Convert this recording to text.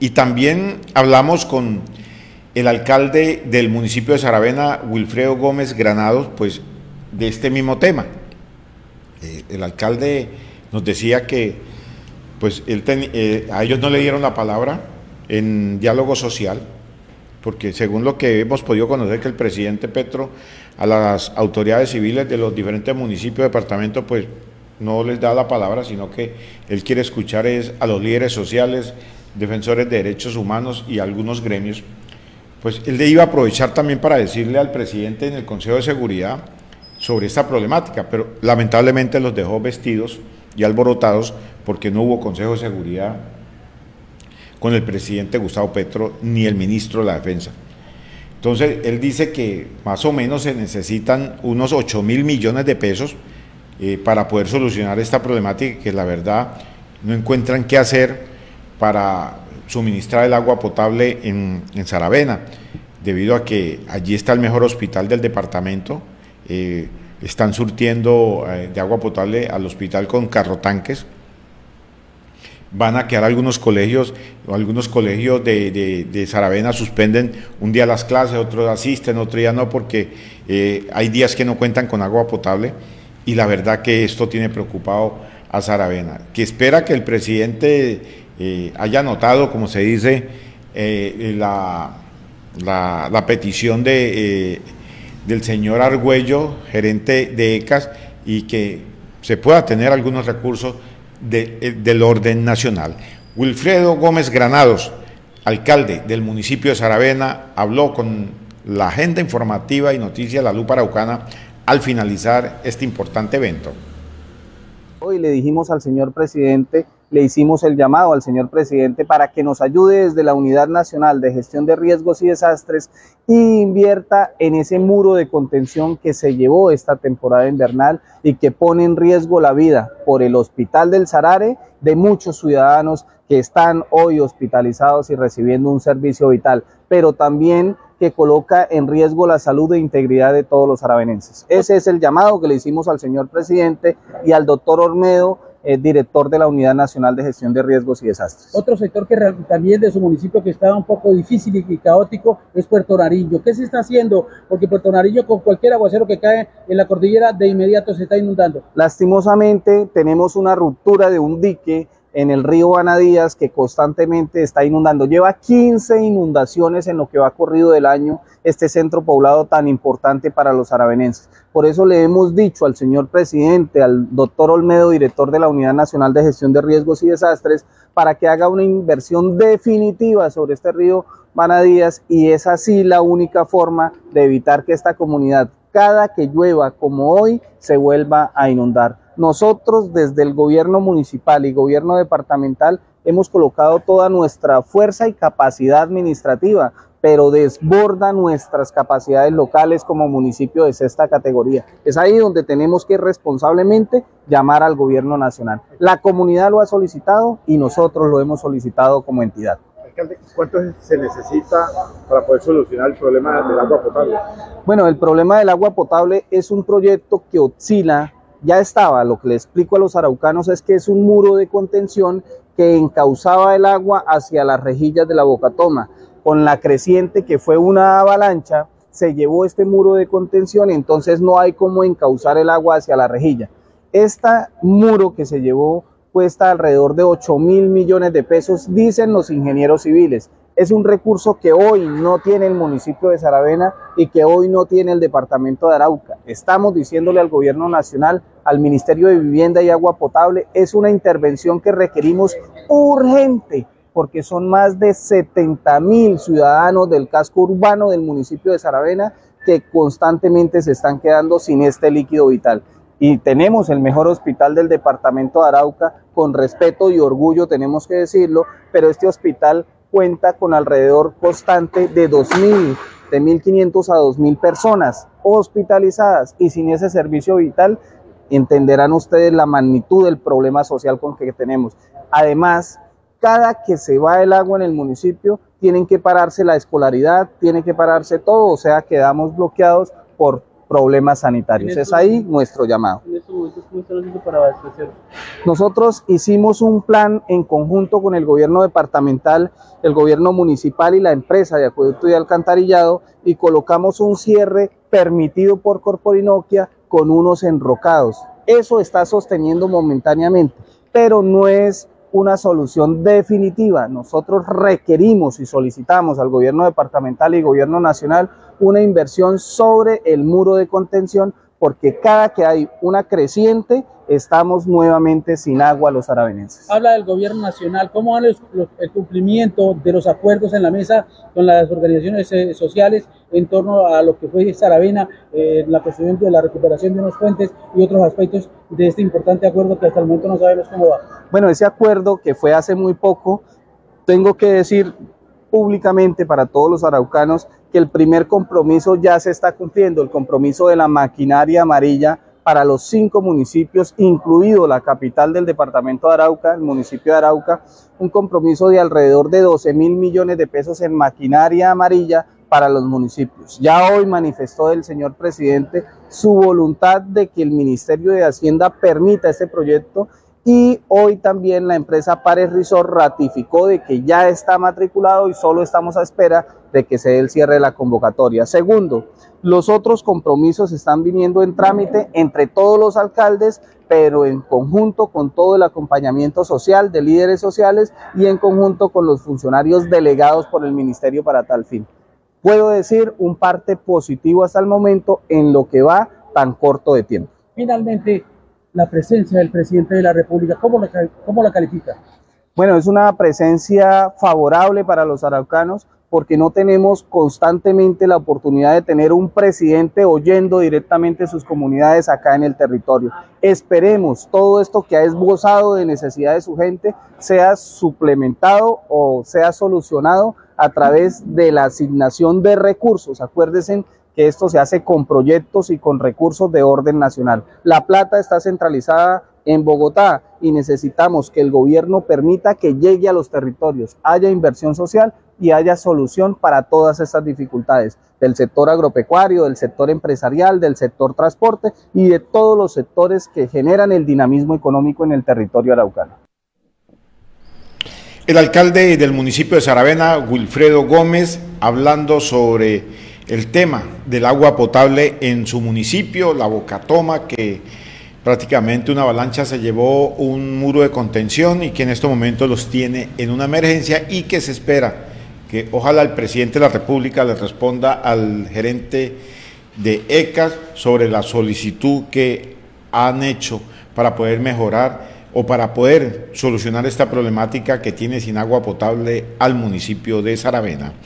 y también hablamos con el alcalde del municipio de Saravena, Wilfredo Gómez Granados, pues de este mismo tema. Eh, el alcalde nos decía que pues eh, a ellos no le dieron la palabra en diálogo social, porque según lo que hemos podido conocer que el presidente Petro a las autoridades civiles de los diferentes municipios, departamentos, pues no les da la palabra, sino que él quiere escuchar es a los líderes sociales, defensores de derechos humanos y algunos gremios. Pues él le iba a aprovechar también para decirle al presidente en el Consejo de Seguridad sobre esta problemática, pero lamentablemente los dejó vestidos y alborotados porque no hubo Consejo de Seguridad con el presidente Gustavo Petro ni el ministro de la Defensa. Entonces, él dice que más o menos se necesitan unos 8 mil millones de pesos eh, para poder solucionar esta problemática que la verdad no encuentran qué hacer para suministrar el agua potable en, en Saravena, debido a que allí está el mejor hospital del departamento, eh, están surtiendo eh, de agua potable al hospital con carrotanques, van a quedar algunos colegios, algunos colegios de, de, Saravena suspenden un día las clases, otros asisten, otro día no, porque eh, hay días que no cuentan con agua potable y la verdad que esto tiene preocupado a Saravena, que espera que el presidente eh, haya notado, como se dice, eh, la, la, petición de, del señor Argüello, gerente de ECAS, y que se pueda tener algunos recursos eh, del orden nacional. Wilfredo Gómez Granados, alcalde del municipio de Saravena, habló con la agenda informativa y noticias La Lupa Araucana al finalizar este importante evento. Hoy le dijimos al señor presidente le hicimos el llamado al señor presidente para que nos ayude desde la Unidad Nacional de Gestión de Riesgos y Desastres y invierta en ese muro de contención que se llevó esta temporada invernal y que pone en riesgo la vida por el Hospital del Sarare de muchos ciudadanos que están hoy hospitalizados y recibiendo un servicio vital, pero también que coloca en riesgo la salud e integridad de todos los aravenenses. Ese es el llamado que le hicimos al señor presidente y al doctor Ormedo director de la Unidad Nacional de Gestión de Riesgos y Desastres. Otro sector que también de su municipio que está un poco difícil y caótico es Puerto Nariño. ¿Qué se está haciendo? Porque Puerto Nariño con cualquier aguacero que cae en la cordillera de inmediato se está inundando. Lastimosamente tenemos una ruptura de un dique en el río Banadías que constantemente está inundando. Lleva 15 inundaciones en lo que va corrido del año este centro poblado tan importante para los aravenenses. Por eso le hemos dicho al señor presidente, al doctor Olmedo, director de la Unidad Nacional de Gestión de Riesgos y Desastres, para que haga una inversión definitiva sobre este río Banadías y es así la única forma de evitar que esta comunidad, cada que llueva como hoy, se vuelva a inundar. Nosotros desde el gobierno municipal y gobierno departamental hemos colocado toda nuestra fuerza y capacidad administrativa, pero desborda nuestras capacidades locales como municipio de sexta categoría. Es ahí donde tenemos que responsablemente llamar al gobierno nacional. La comunidad lo ha solicitado y nosotros lo hemos solicitado como entidad. Alcalde, ¿cuánto se necesita para poder solucionar el problema del agua potable? Bueno, el problema del agua potable es un proyecto que oscila ya estaba, lo que le explico a los araucanos es que es un muro de contención que encauzaba el agua hacia las rejillas de la Bocatoma. Con la creciente que fue una avalancha, se llevó este muro de contención, entonces no hay cómo encauzar el agua hacia la rejilla. Este muro que se llevó cuesta alrededor de 8 mil millones de pesos, dicen los ingenieros civiles es un recurso que hoy no tiene el municipio de Saravena y que hoy no tiene el departamento de Arauca. Estamos diciéndole al gobierno nacional, al Ministerio de Vivienda y Agua Potable, es una intervención que requerimos urgente porque son más de 70 mil ciudadanos del casco urbano del municipio de Saravena que constantemente se están quedando sin este líquido vital. Y tenemos el mejor hospital del departamento de Arauca, con respeto y orgullo tenemos que decirlo, pero este hospital cuenta con alrededor constante de 2.000, de 1.500 a 2.000 personas hospitalizadas y sin ese servicio vital entenderán ustedes la magnitud del problema social con que tenemos. Además, cada que se va el agua en el municipio, tienen que pararse la escolaridad, tiene que pararse todo, o sea, quedamos bloqueados por problemas sanitarios. Es ahí nuestro llamado. En estos momentos, ¿cómo están haciendo para abastecer? Nosotros hicimos un plan en conjunto con el gobierno departamental, el gobierno municipal y la empresa de acueducto y alcantarillado y colocamos un cierre permitido por Corporinoquia con unos enrocados. Eso está sosteniendo momentáneamente, pero no es una solución definitiva. Nosotros requerimos y solicitamos al gobierno departamental y gobierno nacional una inversión sobre el muro de contención porque cada que hay una creciente estamos nuevamente sin agua los aravenenses. Habla del gobierno nacional, ¿cómo va el cumplimiento de los acuerdos en la mesa con las organizaciones eh, sociales en torno a lo que fue Saravena, eh, la construcción de la recuperación de unos puentes y otros aspectos de este importante acuerdo que hasta el momento no sabemos cómo va? Bueno, ese acuerdo que fue hace muy poco, tengo que decir públicamente para todos los araucanos que el primer compromiso ya se está cumpliendo, el compromiso de la maquinaria amarilla para los cinco municipios, incluido la capital del departamento de Arauca, el municipio de Arauca, un compromiso de alrededor de 12 mil millones de pesos en maquinaria amarilla para los municipios. Ya hoy manifestó el señor presidente su voluntad de que el Ministerio de Hacienda permita este proyecto y hoy también la empresa Pares Resort ratificó de que ya está matriculado y solo estamos a espera de que se dé el cierre de la convocatoria. Segundo, los otros compromisos están viniendo en trámite entre todos los alcaldes, pero en conjunto con todo el acompañamiento social de líderes sociales y en conjunto con los funcionarios delegados por el ministerio para tal fin. Puedo decir un parte positivo hasta el momento en lo que va tan corto de tiempo. Finalmente, la presencia del presidente de la República, ¿cómo la, cómo la califica? Bueno, es una presencia favorable para los araucanos porque no tenemos constantemente la oportunidad de tener un presidente oyendo directamente sus comunidades acá en el territorio. Esperemos todo esto que ha esbozado de necesidad de su gente sea suplementado o sea solucionado a través de la asignación de recursos. Acuérdense que esto se hace con proyectos y con recursos de orden nacional. La plata está centralizada en Bogotá y necesitamos que el gobierno permita que llegue a los territorios, haya inversión social y haya solución para todas estas dificultades del sector agropecuario, del sector empresarial, del sector transporte y de todos los sectores que generan el dinamismo económico en el territorio araucano. El alcalde del municipio de Saravena, Wilfredo Gómez, hablando sobre el tema del agua potable en su municipio, la Bocatoma, que prácticamente una avalancha se llevó un muro de contención y que en estos momentos los tiene en una emergencia y que se espera que ojalá el presidente de la República le responda al gerente de ECAS sobre la solicitud que han hecho para poder mejorar o para poder solucionar esta problemática que tiene sin agua potable al municipio de Saravena.